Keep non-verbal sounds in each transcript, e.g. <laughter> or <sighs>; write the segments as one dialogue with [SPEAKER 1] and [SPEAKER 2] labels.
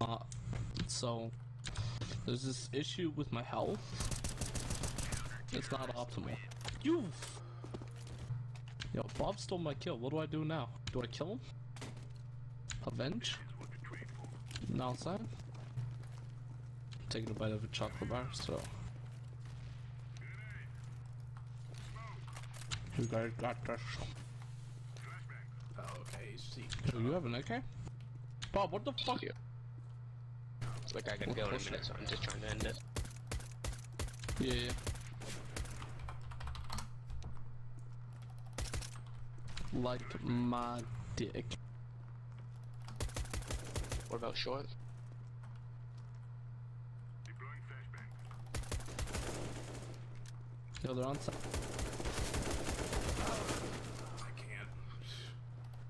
[SPEAKER 1] Uh, so there's this issue with my health. It's not optimal. You. Yo, Bob stole my kill. What do I do now? Do I kill him? Avenge? Now outside? Taking a bite of a chocolate bar, so. You guys got this.
[SPEAKER 2] Oh, okay. see. he,
[SPEAKER 1] Do you have an AK? Bob, what the fuck?
[SPEAKER 3] You. Like I gotta go in a minute, so I'm just trying to end it.
[SPEAKER 1] Yeah, yeah. Like my dick.
[SPEAKER 3] What about short?
[SPEAKER 1] Yo, they're on side.
[SPEAKER 2] I can't.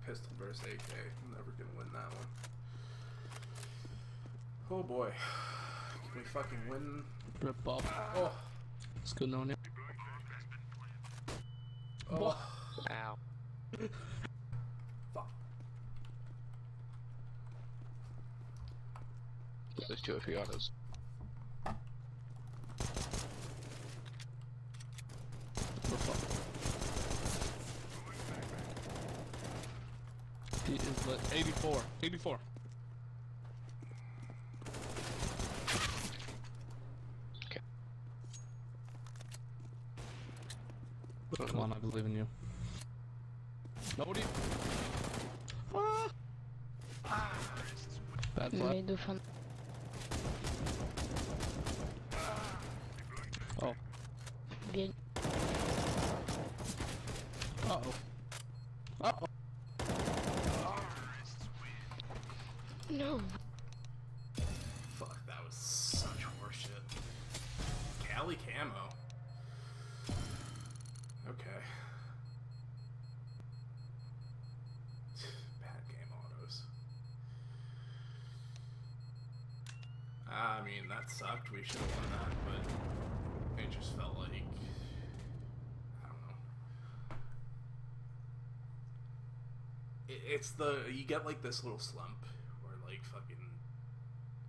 [SPEAKER 2] Pistol versus AK. I'm never gonna win that one. Oh boy. <sighs> Can we fucking win?
[SPEAKER 1] Rip Bob.
[SPEAKER 2] Oh.
[SPEAKER 1] It's good knowing you.
[SPEAKER 2] Oh.
[SPEAKER 3] Ow.
[SPEAKER 2] Fuck.
[SPEAKER 3] There's two or three autos.
[SPEAKER 1] Rip Bob. He is lit. 84. 84.
[SPEAKER 3] Okay.
[SPEAKER 1] Come on, I believe in you. Nobody. Ah! Bad flag.
[SPEAKER 4] Meio do fan...
[SPEAKER 1] Oh.
[SPEAKER 4] Bien.
[SPEAKER 1] Uh oh. Uh oh.
[SPEAKER 4] No.
[SPEAKER 2] Fuck, that was such horseshit. Cali camo. Okay. Bad game autos. I mean, that sucked. We should have won that, but it just felt like. I don't know. It, it's the. You get like this little slump where, like, fucking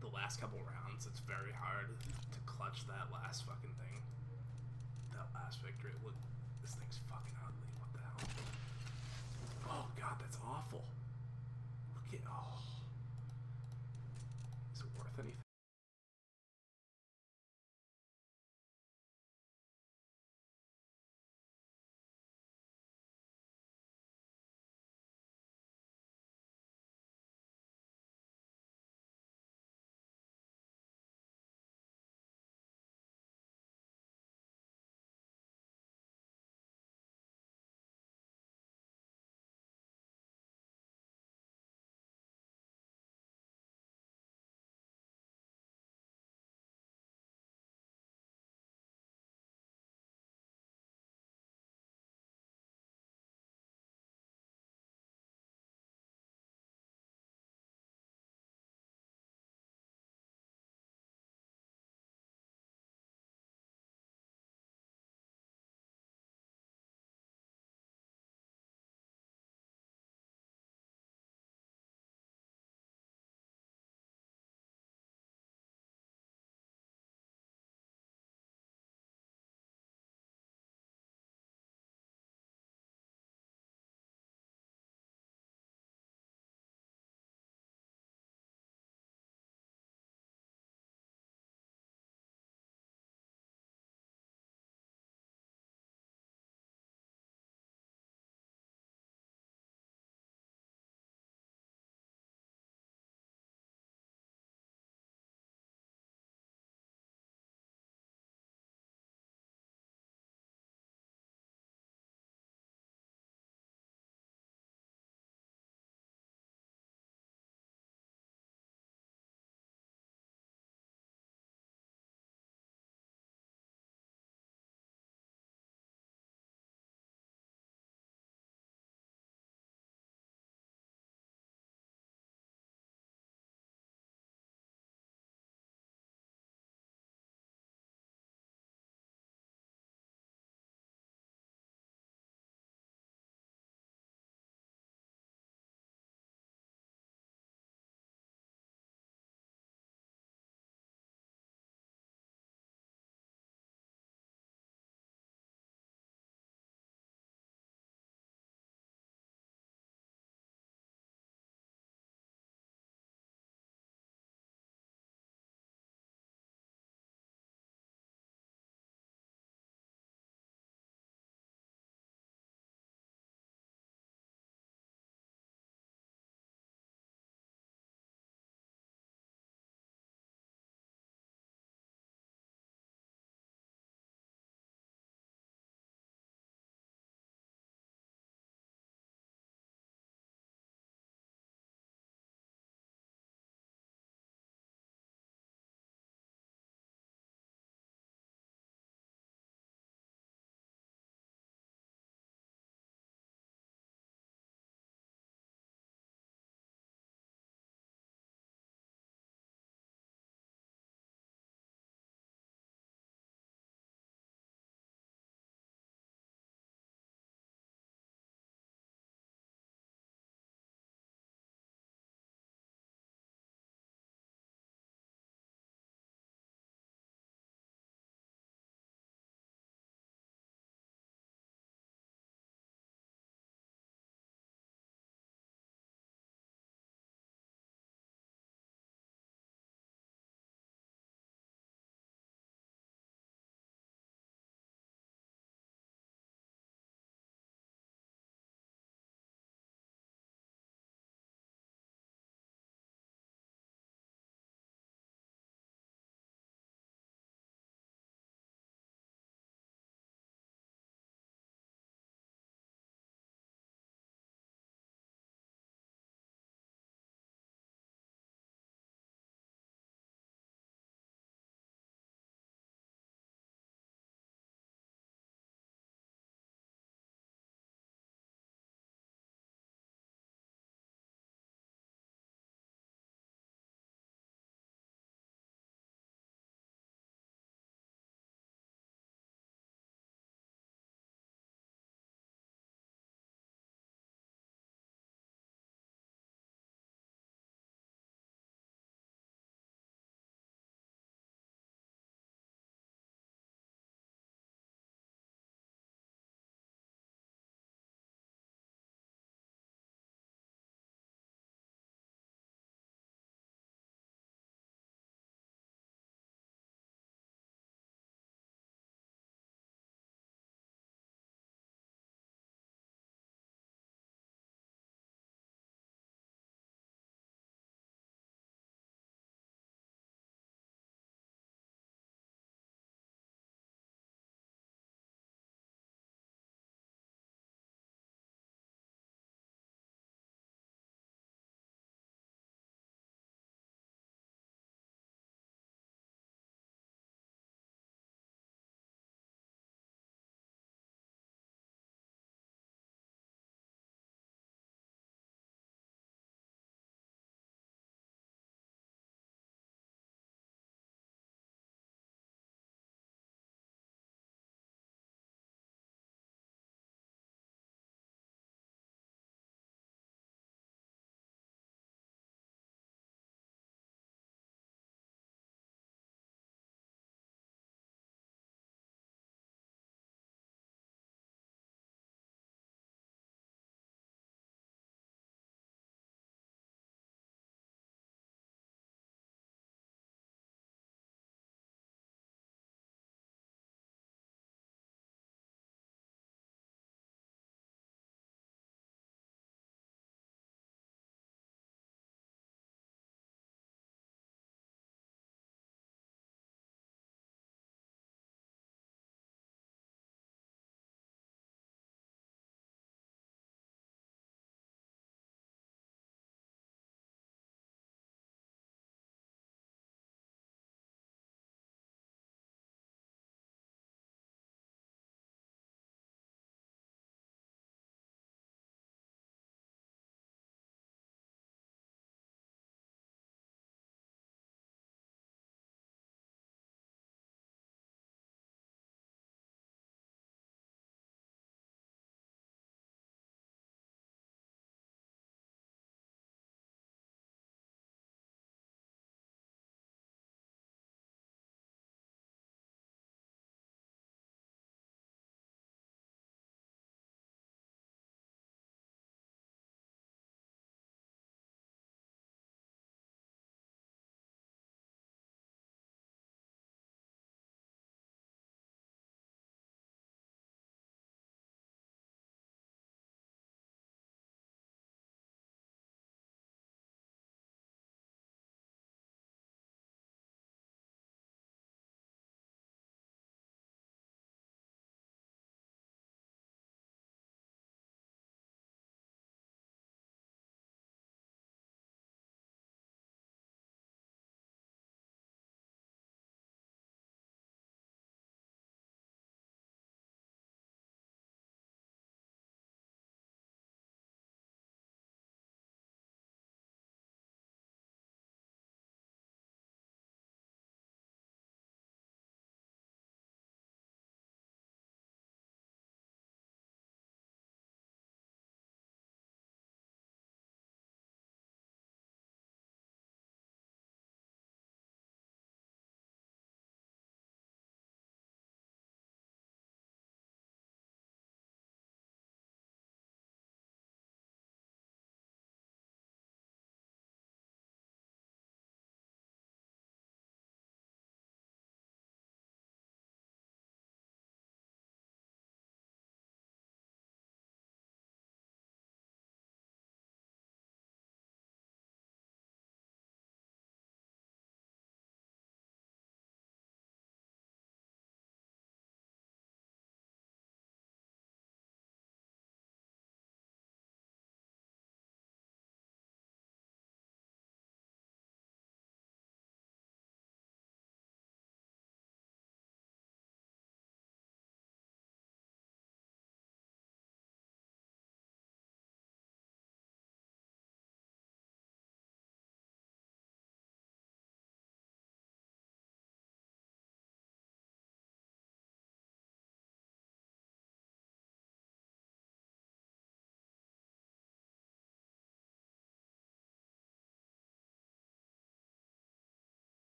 [SPEAKER 2] the last couple rounds, it's very hard to clutch that last fucking thing. That last victory. Look, this thing's fucking ugly. What the hell? Oh god, that's awful. Look at oh. Is it worth anything?